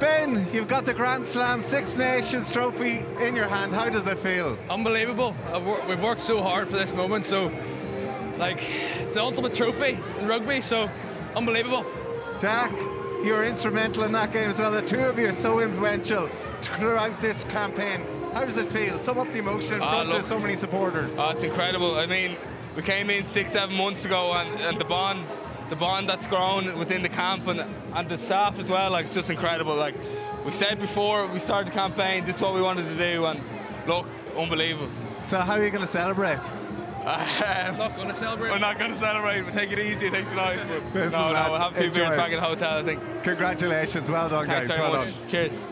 Ben, you've got the Grand Slam Six Nations trophy in your hand. How does it feel? Unbelievable. Wor- we've worked so hard for this moment. So, like, it's the ultimate trophy in rugby. So, unbelievable. Jack, you were instrumental in that game as well. The two of you are so influential throughout this campaign. How does it feel? Sum up the emotion in Ah, front look. of so many supporters. Oh, it's incredible. I mean, we came in six, seven months ago, and, and the bond, the bond that's grown within the camp and, and the staff as well, like it's just incredible. Like we said before we started the campaign, this is what we wanted to do, and look, unbelievable. so how are you going to celebrate? I'm not going to celebrate. We're not going to celebrate. We'll take it easy. I think tonight. But Listen, no, no, lads, we'll have a few enjoy beers back at the hotel. I think. Congratulations. Well done, Thanks guys. Well much. done. Cheers.